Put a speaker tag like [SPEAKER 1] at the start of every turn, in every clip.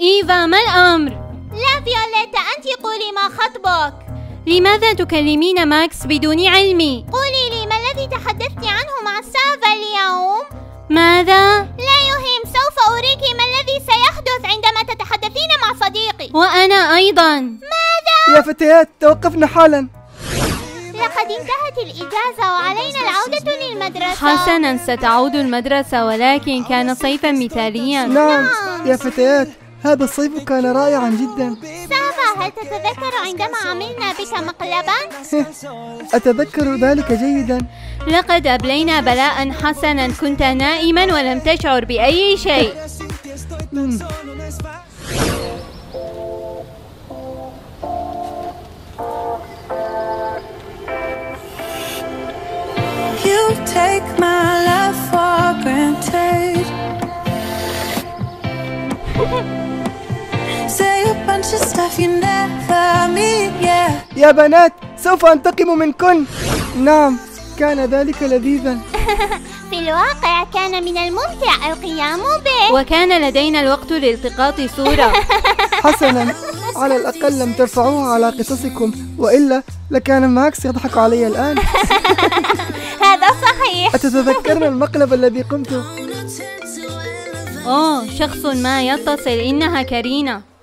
[SPEAKER 1] إيفا ما الأمر؟
[SPEAKER 2] لا فيوليتا أنت قولي ما خطبك
[SPEAKER 1] لماذا تكلمين ماكس بدون علمي؟
[SPEAKER 2] قولي لي ما الذي تحدثت عنه مع سافا اليوم؟
[SPEAKER 1] ماذا؟
[SPEAKER 2] لا يهم سوف أريك ما الذي سيحدث عندما تتحدثين مع صديقي
[SPEAKER 1] وأنا أيضا
[SPEAKER 2] ماذا؟
[SPEAKER 3] يا فتيات توقفنا حالا
[SPEAKER 2] لقد انتهت الإجازة وعلينا العودة للمدرسة
[SPEAKER 1] حسنا ستعود المدرسة ولكن كان صيفا مثاليا
[SPEAKER 3] نعم يا فتيات هذا الصيف كان رائعا جدا
[SPEAKER 2] سافا هل تتذكر عندما عملنا بك مقلبا؟
[SPEAKER 3] أتذكر ذلك جيدا
[SPEAKER 1] لقد أبلينا بلاء حسنا كنت نائما ولم تشعر بأي شيء.
[SPEAKER 4] You take my
[SPEAKER 3] يا بنات سوف أنتقم منكن. نعم كان ذلك لذيذا.
[SPEAKER 2] في الواقع كان من الممتع القيام به.
[SPEAKER 1] وكان لدينا الوقت لالتقاط صورة.
[SPEAKER 3] حسنا. على الأقل لم ترفعوها على قصصكم. وإلا لكان ماكس يضحك علي الآن.
[SPEAKER 2] هذا صحيح.
[SPEAKER 3] أتتذكرن المقلب الذي قمت؟
[SPEAKER 1] أوه شخص ما يتصل. إنها كارينا.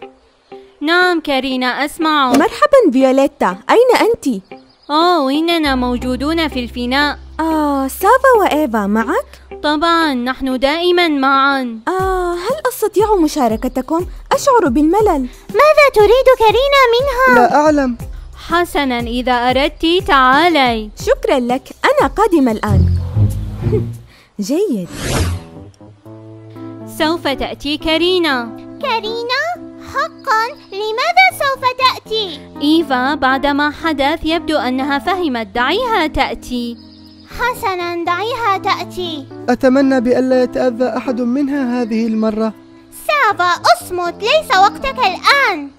[SPEAKER 1] نعم كارينا أسمع.
[SPEAKER 5] مرحبا فيوليتا. أين أنت؟
[SPEAKER 1] أوه إننا موجودون في الفناء
[SPEAKER 5] آه سافا وإيفا معك؟
[SPEAKER 1] طبعا نحن دائما معا.
[SPEAKER 5] آه هل أستطيع مشاركتكم؟ أشعر بالملل.
[SPEAKER 2] ماذا تريد كارينا منها؟
[SPEAKER 3] لا أعلم.
[SPEAKER 1] حسنا إذا أردت تعالي.
[SPEAKER 5] شكرا لك. أنا قادمة الآن. جيد.
[SPEAKER 1] سوف تأتي كارينا.
[SPEAKER 2] كارينا؟ حقا لماذا سوف تأتي؟
[SPEAKER 1] إيفا بعدما حدث يبدو أنها فهمت. دعيها تأتي.
[SPEAKER 2] حسنا دعيها تأتي.
[SPEAKER 3] أتمنى بألا يتأذى أحد منها هذه المرة.
[SPEAKER 2] سافا أصمت. ليس وقتك الآن.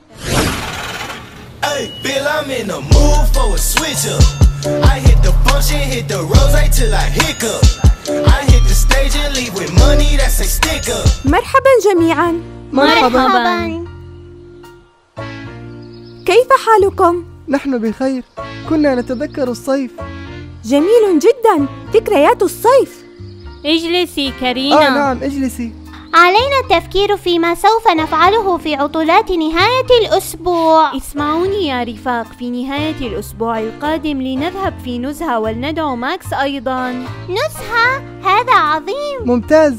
[SPEAKER 6] Hey, Bill, I'm in the mood for a switch up. I hit the function, hit the rose till I hiccup. I hit the stage and leave with money that's a stick up.
[SPEAKER 5] مرحبا جميعا.
[SPEAKER 3] مرحبا.
[SPEAKER 1] مرحبا.
[SPEAKER 5] كيف حالكم؟
[SPEAKER 3] نحن بخير. كنا نتذكر الصيف.
[SPEAKER 5] جميل جدا. ذكريات الصيف.
[SPEAKER 1] اجلسي كارينا
[SPEAKER 3] آه نعم اجلسي.
[SPEAKER 2] علينا التفكير فيما سوف نفعله في عطلات نهاية الأسبوع.
[SPEAKER 1] اسمعوني يا رفاق. في نهاية الأسبوع القادم لنذهب في نزهة ولندعو ماكس أيضا.
[SPEAKER 2] نزهة؟ هذا عظيم.
[SPEAKER 3] ممتاز.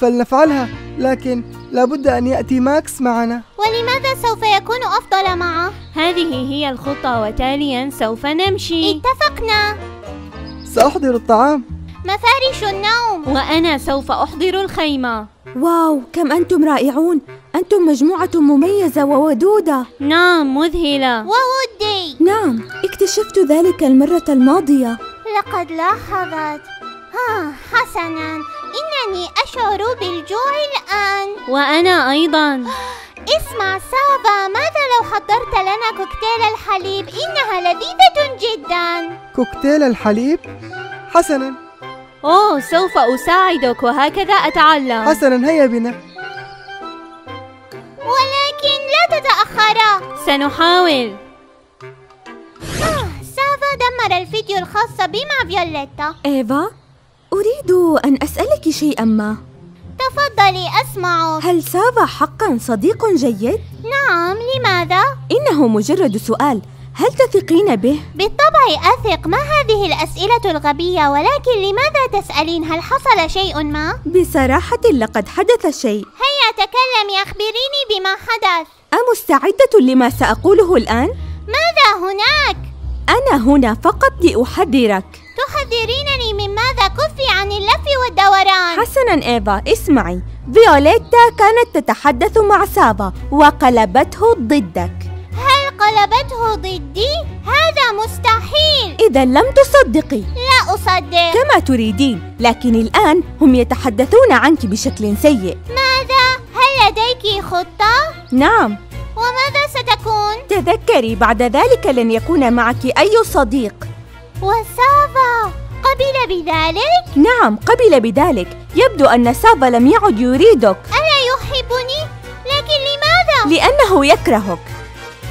[SPEAKER 3] فلنفعلها لكن لابد أن يأتي ماكس معنا.
[SPEAKER 2] ولماذا سوف يكون أفضل معه؟
[SPEAKER 1] هذه هي الخطة وتاليا سوف نمشي.
[SPEAKER 2] اتفقنا.
[SPEAKER 3] سأحضر الطعام.
[SPEAKER 2] مفارش النوم.
[SPEAKER 1] وأنا سوف أحضر الخيمة.
[SPEAKER 5] wow كم أنتم رائعون. أنتم مجموعة مميزة وودودة.
[SPEAKER 1] نعم مذهلة.
[SPEAKER 2] وودودة.
[SPEAKER 5] نعم اكتشفت ذلك المرة الماضية.
[SPEAKER 2] لقد لاحظت. ها حسنا. إنني أشعر بالجوع الآن
[SPEAKER 1] وأنا أيضا.
[SPEAKER 2] اسمع سافا ماذا لو حضرت لنا كوكتيل الحليب؟ إنها لذيذة جدا.
[SPEAKER 3] كوكتيل الحليب؟ حسنا.
[SPEAKER 1] أوه سوف أساعدك وهكذا أتعلم.
[SPEAKER 3] حسنا هيا بنا.
[SPEAKER 2] ولكن لا تتأخرا
[SPEAKER 1] سنحاول.
[SPEAKER 2] آه، سافا دمر الفيديو الخاص بي مع فيوليتا.
[SPEAKER 5] إيفا أريد أن أسألك شيئا ما.
[SPEAKER 2] تفضلي أسمعك
[SPEAKER 5] هل سافا حقا صديق جيد؟
[SPEAKER 2] نعم لماذا؟
[SPEAKER 5] إنه مجرد سؤال هل تثقين به؟
[SPEAKER 2] بالطبع أثق ما هذه الأسئلة الغبية ولكن لماذا تسألين هل حصل شيء ما؟
[SPEAKER 5] بصراحة لقد حدث شيء
[SPEAKER 2] هيا تكلمي أخبريني بما حدث
[SPEAKER 5] أمستعدة لما سأقوله الآن؟
[SPEAKER 2] ماذا هناك؟
[SPEAKER 5] أنا هنا فقط لأحذرك
[SPEAKER 2] تحذرينني من ماذا كفي عن اللف والدوران؟
[SPEAKER 5] حسنا إيفا اسمعي. فيوليتا كانت تتحدث مع سافا وقلبته ضدك.
[SPEAKER 2] هل قلبته ضدي؟ هذا مستحيل.
[SPEAKER 5] إذا لم تصدقي.
[SPEAKER 2] لا أصدق.
[SPEAKER 5] كما تريدين لكن الآن هم يتحدثون عنك بشكل سيء.
[SPEAKER 2] ماذا؟ هل لديك خطة؟
[SPEAKER 5] نعم.
[SPEAKER 2] وماذا ستكون؟
[SPEAKER 5] تذكري بعد ذلك لن يكون معك أي صديق.
[SPEAKER 2] وسافا. قبل بذلك؟
[SPEAKER 5] نعم قبل بذلك. يبدو أن سافا لم يعد يريدك.
[SPEAKER 2] ألا يحبني؟ لكن لماذا؟
[SPEAKER 5] لأنه يكرهك.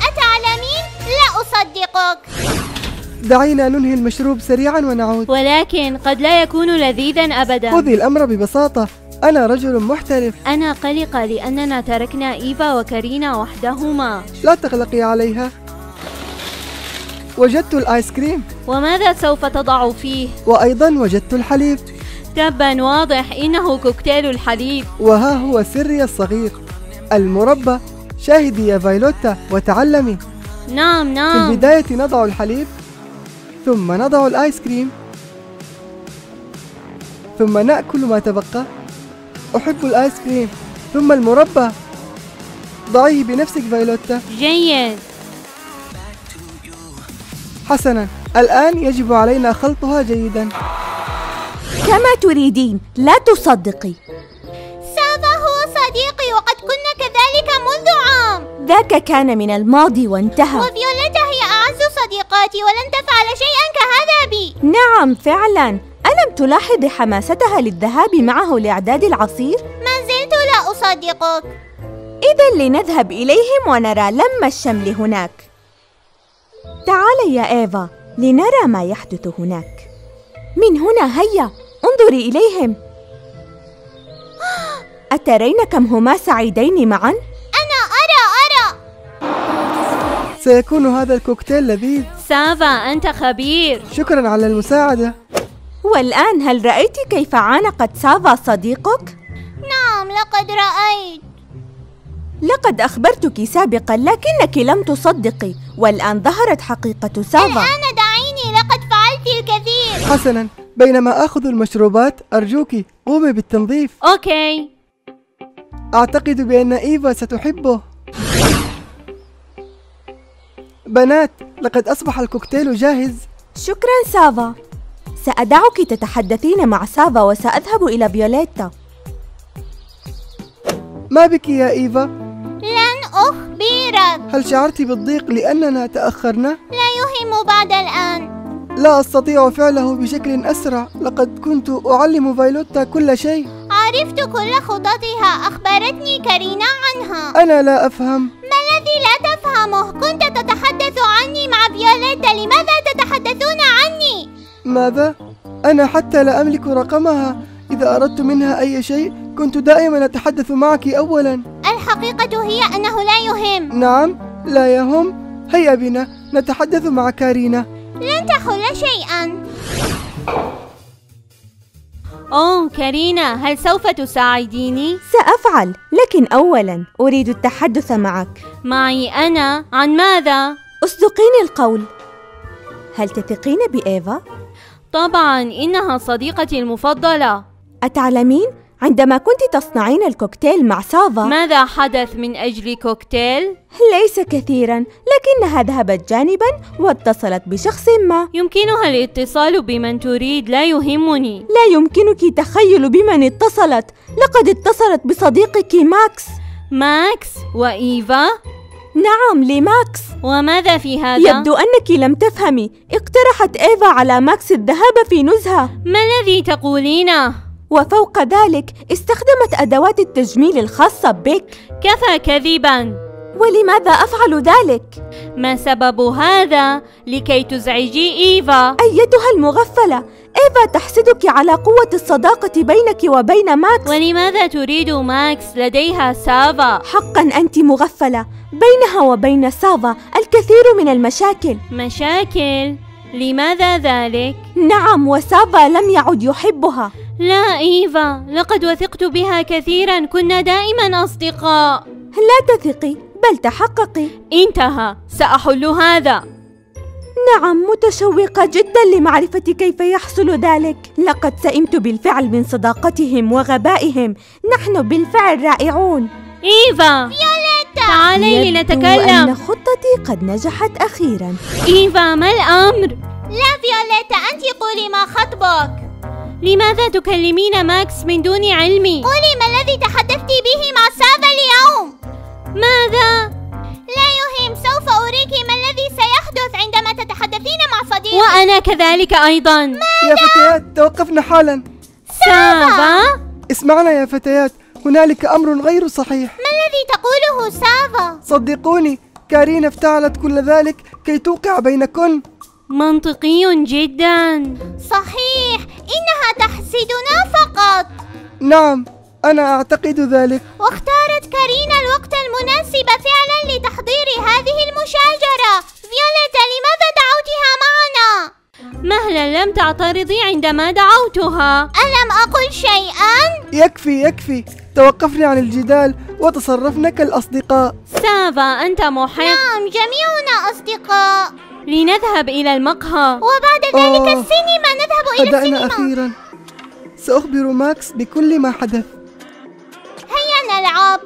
[SPEAKER 2] أتعلمين؟ لا أصدقك.
[SPEAKER 3] دعينا ننهي المشروب سريعا ونعود.
[SPEAKER 1] ولكن قد لا يكون لذيذا أبدا.
[SPEAKER 3] خذي الأمر ببساطة. أنا رجل محترف.
[SPEAKER 1] أنا قلقة لأننا تركنا إيفا وكارينا وحدهما.
[SPEAKER 3] لا تقلقي عليها. وجدت الآيس كريم.
[SPEAKER 1] وماذا سوف تضع فيه؟
[SPEAKER 3] وأيضا وجدت الحليب.
[SPEAKER 1] تبا واضح إنه كوكتيل الحليب.
[SPEAKER 3] وها هو سري الصغير. المربى. شاهدي يا فيوليتا وتعلمي.
[SPEAKER 1] نعم
[SPEAKER 3] في
[SPEAKER 1] نعم
[SPEAKER 3] البداية نضع الحليب. ثم نضع الآيس كريم. ثم نأكل ما تبقى. أحب الآيس كريم. ثم المربى. ضعيه بنفسك فيوليتا.
[SPEAKER 1] جيد.
[SPEAKER 3] حسنا. الآن يجب علينا خلطها جيدا.
[SPEAKER 5] كما تريدين لا تصدقي.
[SPEAKER 2] سافا هو صديقي وقد كنا كذلك منذ عام.
[SPEAKER 5] ذاك كان من الماضي وانتهى.
[SPEAKER 2] وفيوليتا هي أعز صديقاتي ولن تفعل شيئا كهذا بي.
[SPEAKER 5] نعم فعلا. ألم تلاحظي حماستها للذهاب معه لإعداد العصير؟
[SPEAKER 2] ما زلت لا أصدقك.
[SPEAKER 5] إذا لنذهب إليهم ونرى لم الشمل هناك. تعالي يا إيفا. لنرى ما يحدث هناك. من هنا هيا! انظري إليهم! أترين كم هما سعيدين معا؟
[SPEAKER 2] أنا أرى أرى!
[SPEAKER 3] سيكون هذا الكوكتيل لذيذ.
[SPEAKER 1] سافا أنت خبير!
[SPEAKER 3] شكرا على المساعدة.
[SPEAKER 5] والآن هل رأيت كيف عانقت سافا صديقك؟
[SPEAKER 2] نعم لقد رأيت.
[SPEAKER 5] لقد أخبرتك سابقا لكنك لم تصدقي والآن ظهرت حقيقة سافا.
[SPEAKER 2] الآن
[SPEAKER 3] حسنا. بينما آخذ المشروبات أرجوك قومي بالتنظيف.
[SPEAKER 1] okay.
[SPEAKER 3] أعتقد بأن إيفا ستحبه. بنات لقد أصبح الكوكتيل جاهز.
[SPEAKER 5] شكرا سافا. سأدعك تتحدثين مع سافا وسأذهب إلى فيوليتا.
[SPEAKER 3] ما بك يا إيفا؟
[SPEAKER 2] لن أخبرك.
[SPEAKER 3] هل شعرت بالضيق لأننا تأخرنا؟
[SPEAKER 2] لا يهم بعد الآن.
[SPEAKER 3] لا أستطيع فعله بشكل أسرع. لقد كنت أعلم فيوليتا كل شيء.
[SPEAKER 2] عرفت كل خططها. أخبرتني كارينا عنها.
[SPEAKER 3] أنا لا أفهم.
[SPEAKER 2] ما الذي لا تفهمه؟ كنت تتحدث عني مع فيوليتا. لماذا تتحدثون عني؟
[SPEAKER 3] ماذا؟ أنا حتى لا أملك رقمها. إذا أردت منها أي شيء كنت دائما أتحدث معك أولا.
[SPEAKER 2] الحقيقة هي أنه لا يهم.
[SPEAKER 3] نعم لا يهم. هيا بنا. نتحدث مع كارينا.
[SPEAKER 2] لن تحل شيئا
[SPEAKER 1] أوه كارينا هل سوف تساعديني؟
[SPEAKER 5] سأفعل لكن أولا أريد التحدث معك
[SPEAKER 1] معي أنا عن ماذا؟
[SPEAKER 5] أصدقيني القول هل تثقين بإيفا؟
[SPEAKER 1] طبعا إنها صديقتي المفضلة
[SPEAKER 5] أتعلمين عندما كنت تصنعين الكوكتيل مع سافا.
[SPEAKER 1] ماذا حدث من أجل كوكتيل؟
[SPEAKER 5] ليس كثيرا لكنها ذهبت جانبا واتصلت بشخص ما.
[SPEAKER 1] يمكنها الاتصال بمن تريد لا يهمني.
[SPEAKER 5] لا يمكنك تخيل بمن اتصلت. لقد اتصلت بصديقك ماكس.
[SPEAKER 1] ماكس وإيفا؟
[SPEAKER 5] نعم لماكس.
[SPEAKER 1] وماذا في هذا؟
[SPEAKER 5] يبدو أنك لم تفهمي. اقترحت إيفا على ماكس الذهاب في نزهة.
[SPEAKER 1] ما الذي تقولينه؟
[SPEAKER 5] وفوق ذلك استخدمت أدوات التجميل الخاصة بك
[SPEAKER 1] كفى كذبا
[SPEAKER 5] ولماذا أفعل ذلك؟
[SPEAKER 1] ما سبب هذا؟ لكي تزعجي إيفا
[SPEAKER 5] أيتها المغفلة إيفا تحسدك على قوة الصداقة بينك وبين ماكس
[SPEAKER 1] ولماذا تريد ماكس لديها سافا؟
[SPEAKER 5] حقا أنت مغفلة بينها وبين سافا الكثير من المشاكل
[SPEAKER 1] مشاكل؟ لماذا ذلك؟
[SPEAKER 5] نعم وسافا لم يعد يحبها
[SPEAKER 1] لا إيفا لقد وثقت بها كثيرا. كنا دائما أصدقاء.
[SPEAKER 5] لا تثقي بل تحققي.
[SPEAKER 1] انتهى. سأحل هذا.
[SPEAKER 5] نعم متشوقة جدا لمعرفة كيف يحصل ذلك. لقد سئمت بالفعل من صداقتهم وغبائهم. نحن بالفعل رائعون.
[SPEAKER 1] إيفا. تعالي
[SPEAKER 5] يبدو
[SPEAKER 1] لنتكلم.
[SPEAKER 5] أن خطتي قد نجحت أخيرا.
[SPEAKER 1] إيفا ما الأمر؟
[SPEAKER 2] لا فيوليتا أنت قولي ما خطبك.
[SPEAKER 1] لماذا تكلمين ماكس من دون علمي؟
[SPEAKER 2] قولي ما الذي تحدثت به مع سافا اليوم؟
[SPEAKER 1] ماذا؟
[SPEAKER 2] لا يهم سوف أريك ما الذي سيحدث عندما تتحدثين مع صديقك.
[SPEAKER 1] وأنا كذلك أيضا.
[SPEAKER 3] يا فتيات توقفنا حالا.
[SPEAKER 1] سافا؟
[SPEAKER 3] اسمعنا يا فتيات هنالك أمر غير صحيح.
[SPEAKER 2] ما الذي تقوله سافا؟
[SPEAKER 3] صدقوني كارينا افتعلت كل ذلك كي توقع بينكن.
[SPEAKER 1] منطقي جدا.
[SPEAKER 2] صحيح إنها تحسدنا فقط.
[SPEAKER 3] نعم أنا أعتقد ذلك.
[SPEAKER 2] واختارت كارينا الوقت المناسب فعلا لتحضير هذه المشاجرة. فيوليتا لماذا دعوتها معنا؟
[SPEAKER 1] مهلا لم تعترضي عندما دعوتها.
[SPEAKER 2] ألم أقل شيئا؟
[SPEAKER 3] يكفي يكفي. توقفنا عن الجدال وتصرفنا كالأصدقاء.
[SPEAKER 1] سافا أنت محق.
[SPEAKER 2] نعم جميعنا أصدقاء.
[SPEAKER 1] لنذهب إلى المقهى.
[SPEAKER 2] وبعد ذلك
[SPEAKER 3] آه.
[SPEAKER 2] السينما نذهب إلى
[SPEAKER 3] بدأنا
[SPEAKER 2] السينما.
[SPEAKER 3] أخيرا. سأخبر ماكس بكل ما حدث.
[SPEAKER 2] هيا نلعب.